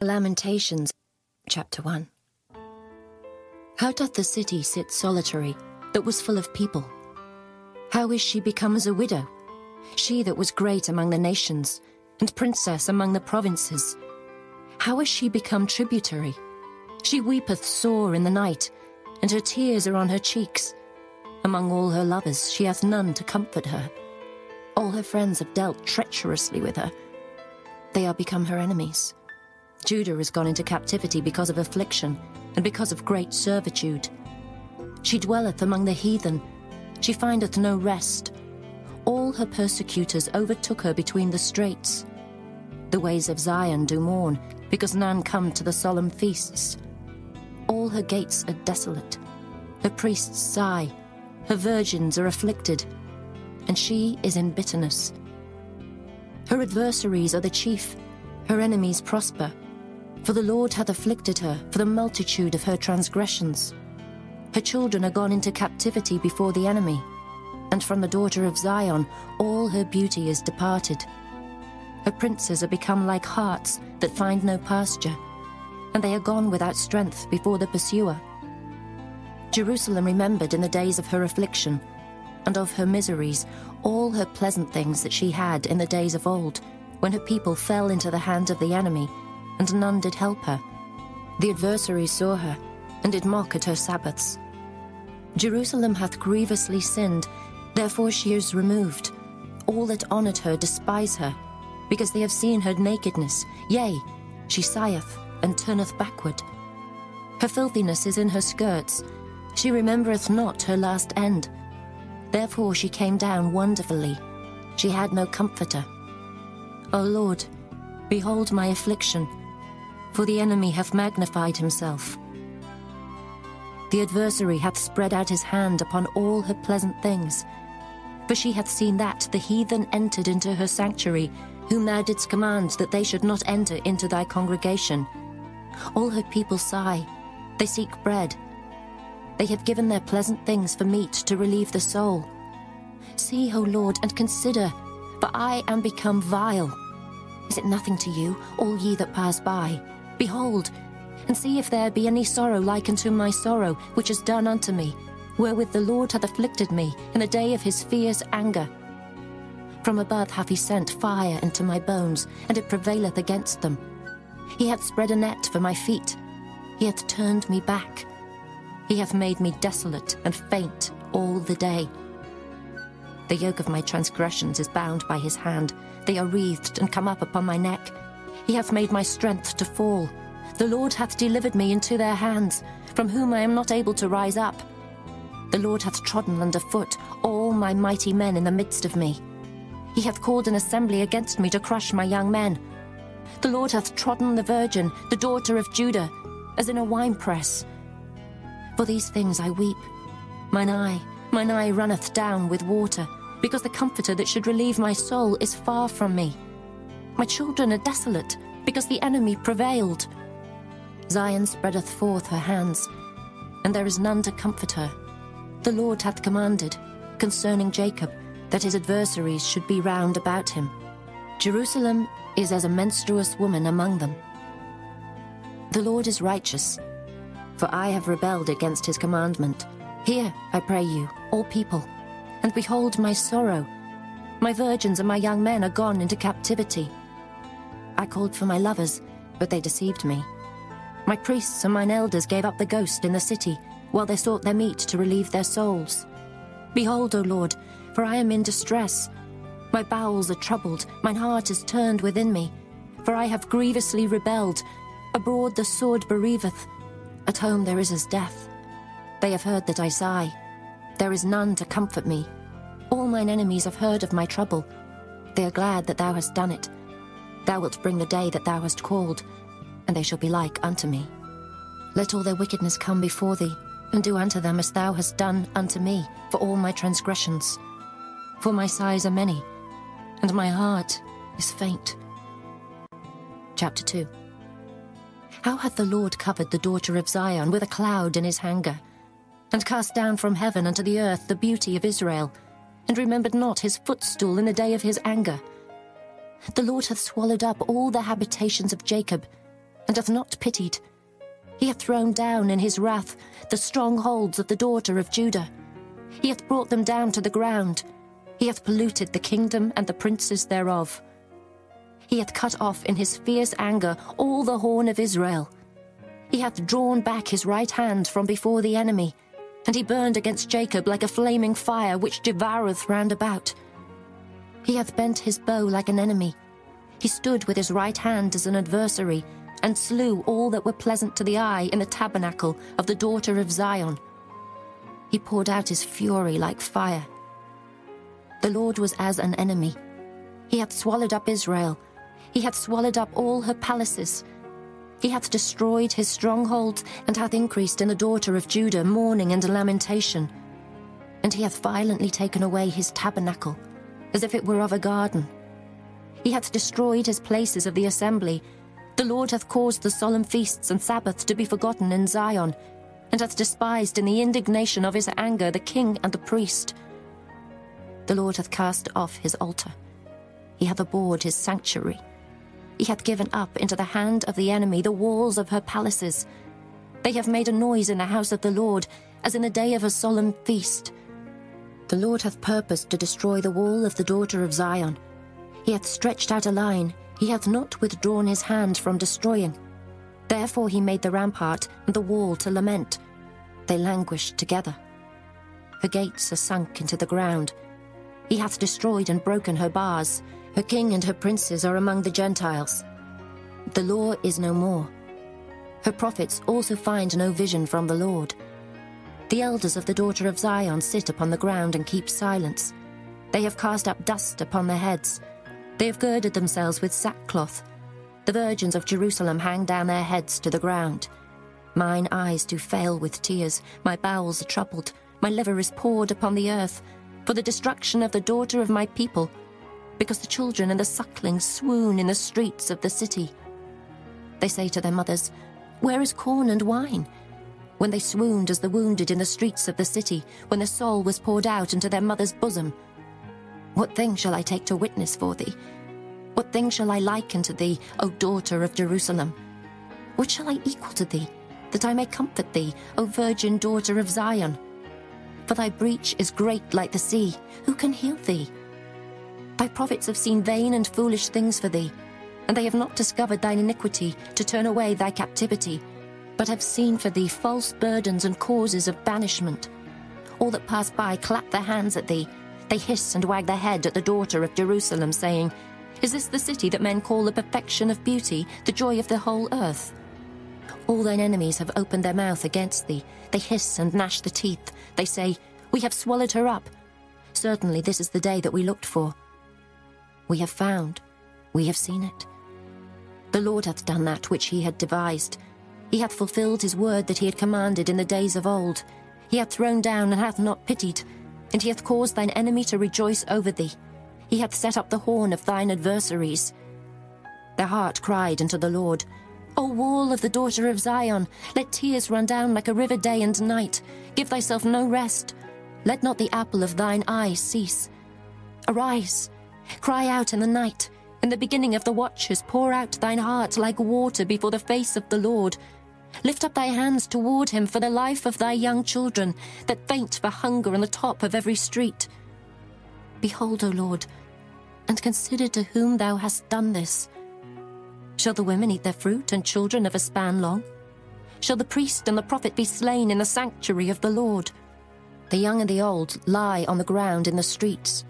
Lamentations, chapter 1. How doth the city sit solitary, that was full of people? How is she become as a widow, she that was great among the nations, and princess among the provinces? How is she become tributary? She weepeth sore in the night, and her tears are on her cheeks. Among all her lovers, she hath none to comfort her. All her friends have dealt treacherously with her. They are become her enemies. Judah is gone into captivity because of affliction and because of great servitude. She dwelleth among the heathen. She findeth no rest. All her persecutors overtook her between the straits. The ways of Zion do mourn, because none come to the solemn feasts. All her gates are desolate. Her priests sigh. Her virgins are afflicted. And she is in bitterness. Her adversaries are the chief. Her enemies prosper. For the Lord hath afflicted her for the multitude of her transgressions. Her children are gone into captivity before the enemy, and from the daughter of Zion all her beauty is departed. Her princes are become like harts that find no pasture, and they are gone without strength before the pursuer. Jerusalem remembered in the days of her affliction, and of her miseries, all her pleasant things that she had in the days of old, when her people fell into the hand of the enemy and none did help her. The adversaries saw her, and did mock at her Sabbaths. Jerusalem hath grievously sinned, therefore she is removed. All that honoured her despise her, because they have seen her nakedness. Yea, she sigheth, and turneth backward. Her filthiness is in her skirts. She remembereth not her last end. Therefore she came down wonderfully. She had no comforter. O Lord, behold my affliction for the enemy hath magnified himself. The adversary hath spread out his hand upon all her pleasant things. For she hath seen that the heathen entered into her sanctuary, whom thou didst command that they should not enter into thy congregation. All her people sigh, they seek bread. They have given their pleasant things for meat to relieve the soul. See, O Lord, and consider, for I am become vile. Is it nothing to you, all ye that pass by? Behold, and see if there be any sorrow like unto my sorrow, which is done unto me, wherewith the Lord hath afflicted me in the day of his fierce anger. From above hath he sent fire into my bones, and it prevaileth against them. He hath spread a net for my feet. He hath turned me back. He hath made me desolate and faint all the day. The yoke of my transgressions is bound by his hand. They are wreathed and come up upon my neck. He hath made my strength to fall. The Lord hath delivered me into their hands, from whom I am not able to rise up. The Lord hath trodden under foot all my mighty men in the midst of me. He hath called an assembly against me to crush my young men. The Lord hath trodden the virgin, the daughter of Judah, as in a winepress. For these things I weep. Mine eye, mine eye runneth down with water, because the comforter that should relieve my soul is far from me. My children are desolate, because the enemy prevailed. Zion spreadeth forth her hands, and there is none to comfort her. The Lord hath commanded, concerning Jacob, that his adversaries should be round about him. Jerusalem is as a menstruous woman among them. The Lord is righteous, for I have rebelled against his commandment. Hear, I pray you, all people, and behold my sorrow. My virgins and my young men are gone into captivity. I called for my lovers, but they deceived me. My priests and mine elders gave up the ghost in the city, while they sought their meat to relieve their souls. Behold, O Lord, for I am in distress. My bowels are troubled, mine heart is turned within me. For I have grievously rebelled. Abroad the sword bereaveth. At home there is as death. They have heard that I sigh. There is none to comfort me. All mine enemies have heard of my trouble. They are glad that thou hast done it. Thou wilt bring the day that thou hast called, and they shall be like unto me. Let all their wickedness come before thee, and do unto them as thou hast done unto me for all my transgressions. For my sighs are many, and my heart is faint. Chapter 2 How hath the Lord covered the daughter of Zion with a cloud in his anger, and cast down from heaven unto the earth the beauty of Israel, and remembered not his footstool in the day of his anger? The Lord hath swallowed up all the habitations of Jacob, and hath not pitied. He hath thrown down in his wrath the strongholds of the daughter of Judah. He hath brought them down to the ground. He hath polluted the kingdom and the princes thereof. He hath cut off in his fierce anger all the horn of Israel. He hath drawn back his right hand from before the enemy, and he burned against Jacob like a flaming fire which devoureth round about. He hath bent his bow like an enemy. He stood with his right hand as an adversary, and slew all that were pleasant to the eye in the tabernacle of the daughter of Zion. He poured out his fury like fire. The Lord was as an enemy. He hath swallowed up Israel. He hath swallowed up all her palaces. He hath destroyed his strongholds, and hath increased in the daughter of Judah mourning and lamentation. And he hath violently taken away his tabernacle, as if it were of a garden. He hath destroyed his places of the assembly. The Lord hath caused the solemn feasts and Sabbaths to be forgotten in Zion, and hath despised in the indignation of his anger the king and the priest. The Lord hath cast off his altar. He hath abhorred his sanctuary. He hath given up into the hand of the enemy the walls of her palaces. They have made a noise in the house of the Lord, as in the day of a solemn feast. The Lord hath purposed to destroy the wall of the daughter of Zion. He hath stretched out a line, he hath not withdrawn his hand from destroying. Therefore he made the rampart and the wall to lament. They languished together. Her gates are sunk into the ground. He hath destroyed and broken her bars. Her king and her princes are among the Gentiles. The law is no more. Her prophets also find no vision from the Lord. The elders of the daughter of Zion sit upon the ground and keep silence. They have cast up dust upon their heads. They have girded themselves with sackcloth. The virgins of Jerusalem hang down their heads to the ground. Mine eyes do fail with tears, my bowels are troubled, my liver is poured upon the earth, for the destruction of the daughter of my people, because the children and the sucklings swoon in the streets of the city. They say to their mothers, Where is corn and wine? When they swooned as the wounded in the streets of the city, when the soul was poured out into their mother's bosom. What thing shall I take to witness for thee? What thing shall I liken to thee, O daughter of Jerusalem? What shall I equal to thee, that I may comfort thee, O virgin daughter of Zion? For thy breach is great like the sea, who can heal thee? Thy prophets have seen vain and foolish things for thee, and they have not discovered thine iniquity to turn away thy captivity, but have seen for thee false burdens and causes of banishment. All that pass by clap their hands at thee, they hiss and wag their head at the daughter of Jerusalem, saying, is this the city that men call the perfection of beauty, the joy of the whole earth? All thine enemies have opened their mouth against thee. They hiss and gnash the teeth. They say, We have swallowed her up. Certainly this is the day that we looked for. We have found, we have seen it. The Lord hath done that which he had devised. He hath fulfilled his word that he had commanded in the days of old. He hath thrown down and hath not pitied, and he hath caused thine enemy to rejoice over thee. He hath set up the horn of thine adversaries. Their heart cried unto the Lord, O wall of the daughter of Zion, let tears run down like a river day and night. Give thyself no rest. Let not the apple of thine eye cease. Arise, cry out in the night. In the beginning of the watches, pour out thine heart like water before the face of the Lord. Lift up thy hands toward him for the life of thy young children, that faint for hunger on the top of every street. Behold, O Lord, and consider to whom thou hast done this. Shall the women eat their fruit and children of a span long? Shall the priest and the prophet be slain in the sanctuary of the Lord? The young and the old lie on the ground in the streets.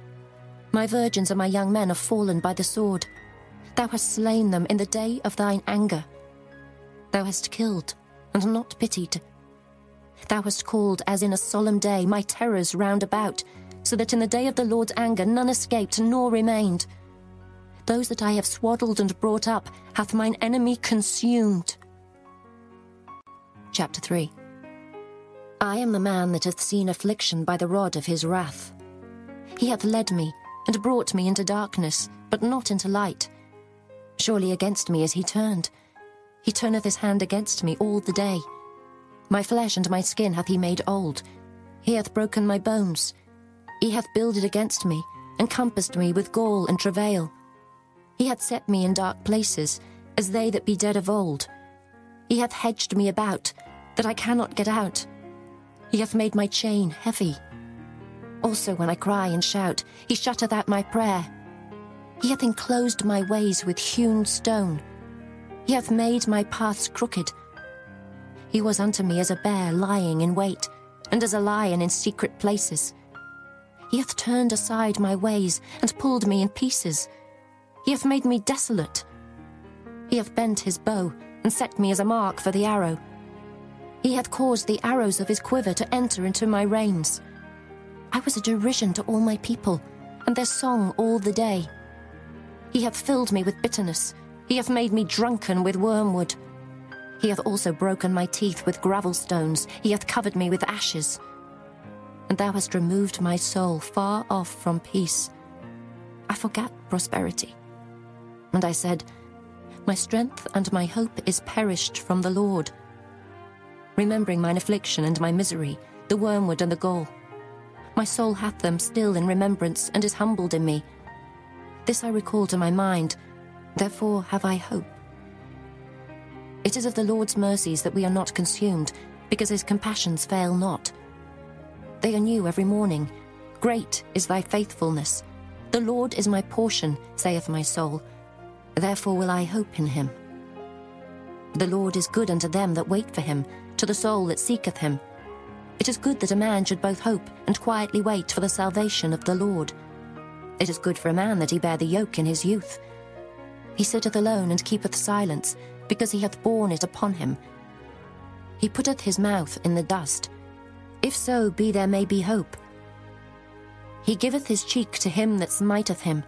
My virgins and my young men are fallen by the sword. Thou hast slain them in the day of thine anger. Thou hast killed and not pitied. Thou hast called as in a solemn day my terrors round about, so that in the day of the Lord's anger none escaped nor remained. Those that I have swaddled and brought up hath mine enemy consumed. Chapter 3 I am the man that hath seen affliction by the rod of his wrath. He hath led me, and brought me into darkness, but not into light. Surely against me is he turned. He turneth his hand against me all the day. My flesh and my skin hath he made old. He hath broken my bones. He hath builded against me, and compassed me with gall and travail. He hath set me in dark places, as they that be dead of old, He hath hedged me about, that I cannot get out. He hath made my chain heavy. Also, when I cry and shout, he shutteth out my prayer. He hath enclosed my ways with hewn stone. He hath made my paths crooked. He was unto me as a bear lying in wait, and as a lion in secret places. He hath turned aside my ways, and pulled me in pieces. He hath made me desolate. He hath bent his bow, and set me as a mark for the arrow. He hath caused the arrows of his quiver to enter into my reins. I was a derision to all my people, and their song all the day. He hath filled me with bitterness. He hath made me drunken with wormwood. He hath also broken my teeth with gravel stones. He hath covered me with ashes. And thou hast removed my soul far off from peace. I forgat prosperity. And I said, My strength and my hope is perished from the Lord. Remembering mine affliction and my misery, the wormwood and the gall. My soul hath them still in remembrance and is humbled in me. This I recall to my mind, therefore have I hope. It is of the Lord's mercies that we are not consumed, because his compassions fail not. They are new every morning. Great is thy faithfulness. The Lord is my portion, saith my soul. Therefore will I hope in him. The Lord is good unto them that wait for him, to the soul that seeketh him. It is good that a man should both hope and quietly wait for the salvation of the Lord. It is good for a man that he bear the yoke in his youth. He sitteth alone and keepeth silence, because he hath borne it upon him. He putteth his mouth in the dust. If so be there may be hope. He giveth his cheek to him that smiteth him.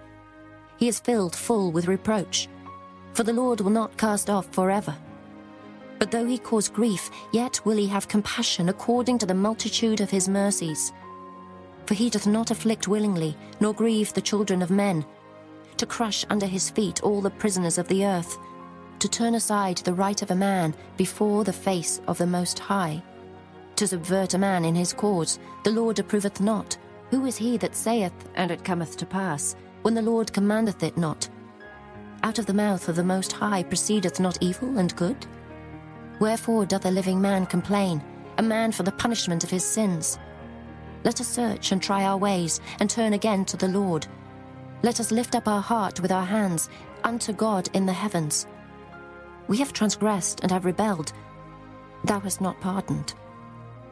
He is filled full with reproach. For the Lord will not cast off forever. But though he cause grief, yet will he have compassion according to the multitude of his mercies. For he doth not afflict willingly, nor grieve the children of men, to crush under his feet all the prisoners of the earth, to turn aside the right of a man before the face of the Most High. To subvert a man in his cause, the Lord approveth not. Who is he that saith, and it cometh to pass, when the Lord commandeth it not? Out of the mouth of the Most High proceedeth not evil and good? Wherefore doth a living man complain, a man for the punishment of his sins? Let us search and try our ways, and turn again to the Lord. Let us lift up our heart with our hands unto God in the heavens. We have transgressed and have rebelled. Thou hast not pardoned.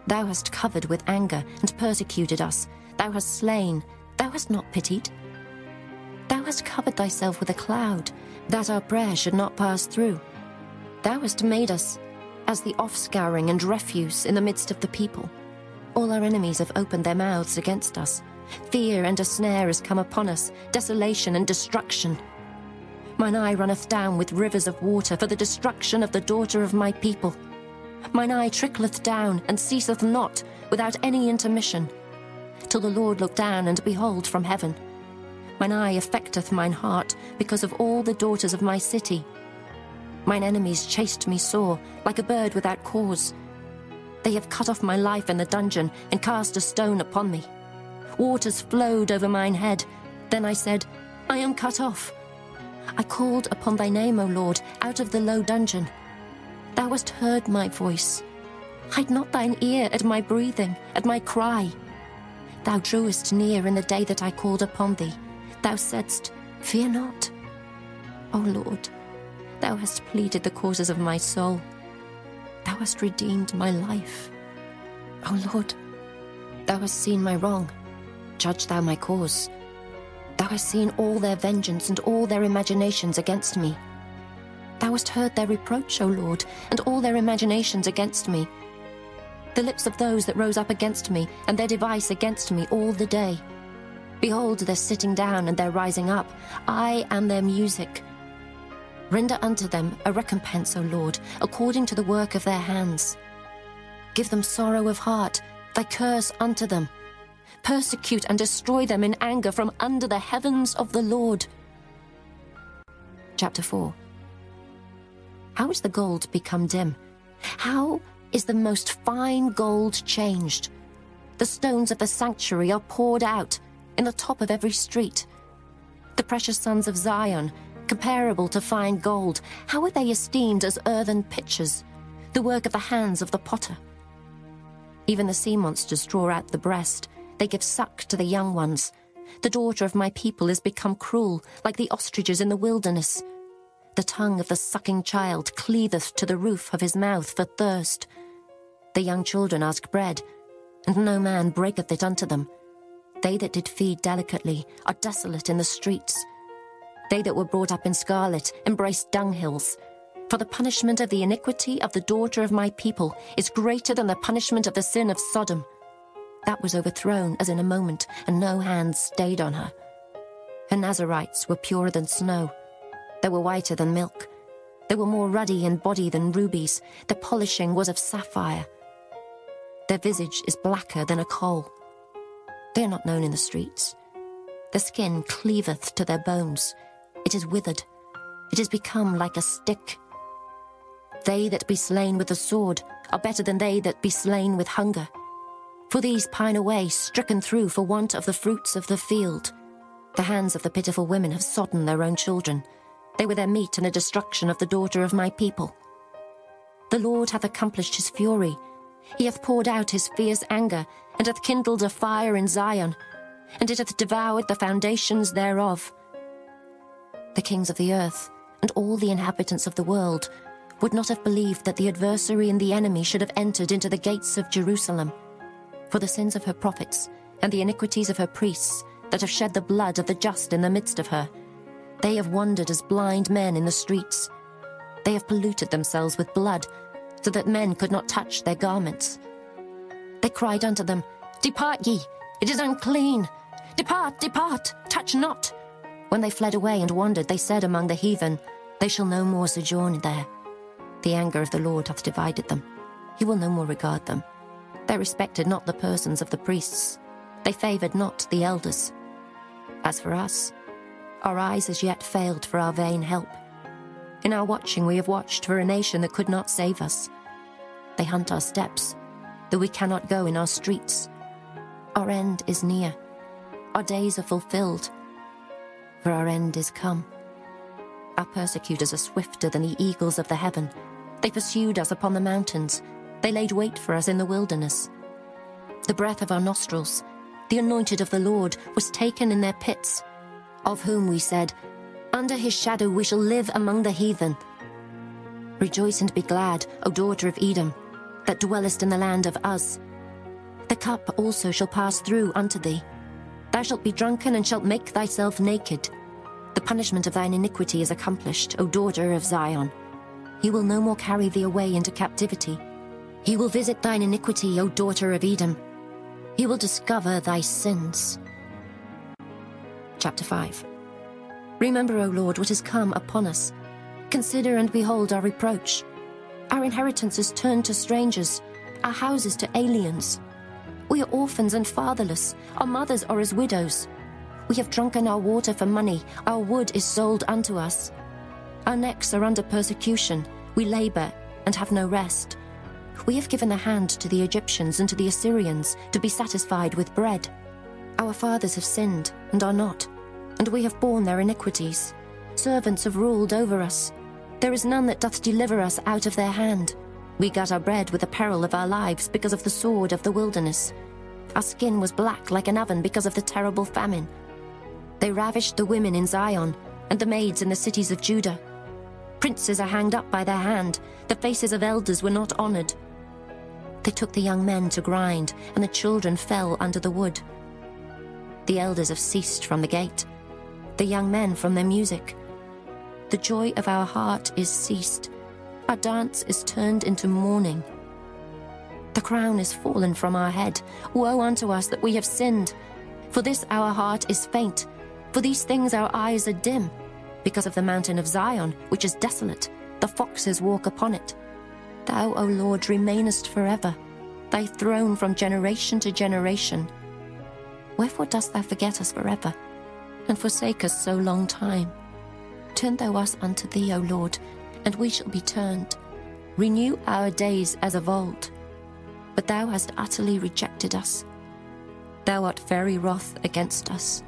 Thou hast covered with anger and persecuted us. Thou hast slain. Thou hast not pitied. Thou hast covered thyself with a cloud, that our prayer should not pass through. Thou hast made us as the offscouring and refuse in the midst of the people. All our enemies have opened their mouths against us. Fear and a snare has come upon us, desolation and destruction. Mine eye runneth down with rivers of water for the destruction of the daughter of my people. Mine eye trickleth down and ceaseth not without any intermission, till the Lord look down and behold from heaven. Mine eye affecteth mine heart because of all the daughters of my city. Mine enemies chased me sore, like a bird without cause. They have cut off my life in the dungeon and cast a stone upon me. Waters flowed over mine head. Then I said, I am cut off. I called upon thy name, O Lord, out of the low dungeon. Thou hast heard my voice. Hide not thine ear at my breathing, at my cry. Thou drewest near in the day that I called upon thee. Thou saidst, Fear not. O Lord, thou hast pleaded the causes of my soul. Thou hast redeemed my life. O Lord, thou hast seen my wrong. Judge thou my cause. Thou hast seen all their vengeance and all their imaginations against me. Thou hast heard their reproach, O Lord, and all their imaginations against me. The lips of those that rose up against me, and their device against me all the day. Behold their sitting down and their rising up. I am their music. Render unto them a recompense, O Lord, according to the work of their hands. Give them sorrow of heart, thy curse unto them. Persecute and destroy them in anger from under the heavens of the Lord. Chapter 4 How is the gold become dim? How is the most fine gold changed? The stones of the sanctuary are poured out in the top of every street. The precious sons of Zion, comparable to fine gold, how are they esteemed as earthen pitchers? the work of the hands of the potter. Even the sea monsters draw out the breast, they give suck to the young ones. The daughter of my people is become cruel, like the ostriches in the wilderness. The tongue of the sucking child cleaveth to the roof of his mouth for thirst. The young children ask bread, and no man breaketh it unto them. They that did feed delicately are desolate in the streets. They that were brought up in scarlet embrace dunghills. For the punishment of the iniquity of the daughter of my people is greater than the punishment of the sin of Sodom. That was overthrown as in a moment, and no hands stayed on her. Her Nazarites were purer than snow. They were whiter than milk. They were more ruddy in body than rubies. Their polishing was of sapphire. Their visage is blacker than a coal. They are not known in the streets. The skin cleaveth to their bones. It is withered. It is become like a stick. They that be slain with the sword are better than they that be slain with hunger. For these pine away, stricken through for want of the fruits of the field. The hands of the pitiful women have sodden their own children. They were their meat in the destruction of the daughter of my people. The Lord hath accomplished his fury. He hath poured out his fierce anger, and hath kindled a fire in Zion, and it hath devoured the foundations thereof. The kings of the earth, and all the inhabitants of the world, would not have believed that the adversary and the enemy should have entered into the gates of Jerusalem. For the sins of her prophets, and the iniquities of her priests, that have shed the blood of the just in the midst of her, they have wandered as blind men in the streets. They have polluted themselves with blood, so that men could not touch their garments. They cried unto them, Depart ye, it is unclean. Depart, depart, touch not. When they fled away and wandered, they said among the heathen, They shall no more sojourn there. The anger of the Lord hath divided them. He will no more regard them. They respected not the persons of the priests. They favoured not the elders. As for us, our eyes as yet failed for our vain help. In our watching, we have watched for a nation that could not save us. They hunt our steps, though we cannot go in our streets. Our end is near. Our days are fulfilled, for our end is come. Our persecutors are swifter than the eagles of the heaven. They pursued us upon the mountains. They laid wait for us in the wilderness. The breath of our nostrils, the anointed of the Lord, was taken in their pits, of whom we said, Under his shadow we shall live among the heathen. Rejoice and be glad, O daughter of Edom, that dwellest in the land of Uz. The cup also shall pass through unto thee. Thou shalt be drunken and shalt make thyself naked. The punishment of thine iniquity is accomplished, O daughter of Zion. He will no more carry thee away into captivity. He will visit thine iniquity, O daughter of Edom. He will discover thy sins. Chapter 5 Remember, O Lord, what has come upon us. Consider and behold our reproach. Our inheritance is turned to strangers, our houses to aliens. We are orphans and fatherless, our mothers are as widows. We have drunken our water for money, our wood is sold unto us. Our necks are under persecution, we labor and have no rest. We have given a hand to the Egyptians and to the Assyrians to be satisfied with bread. Our fathers have sinned and are not, and we have borne their iniquities. Servants have ruled over us. There is none that doth deliver us out of their hand. We got our bread with the peril of our lives because of the sword of the wilderness. Our skin was black like an oven because of the terrible famine. They ravished the women in Zion and the maids in the cities of Judah. Princes are hanged up by their hand. The faces of elders were not honored. They took the young men to grind, and the children fell under the wood. The elders have ceased from the gate, the young men from their music. The joy of our heart is ceased. Our dance is turned into mourning. The crown is fallen from our head. Woe unto us that we have sinned. For this our heart is faint. For these things our eyes are dim. Because of the mountain of Zion, which is desolate, the foxes walk upon it. Thou, O Lord, remainest forever, thy throne from generation to generation. Wherefore dost thou forget us forever, and forsake us so long time? Turn thou us unto thee, O Lord, and we shall be turned. Renew our days as of old. But thou hast utterly rejected us. Thou art very wroth against us.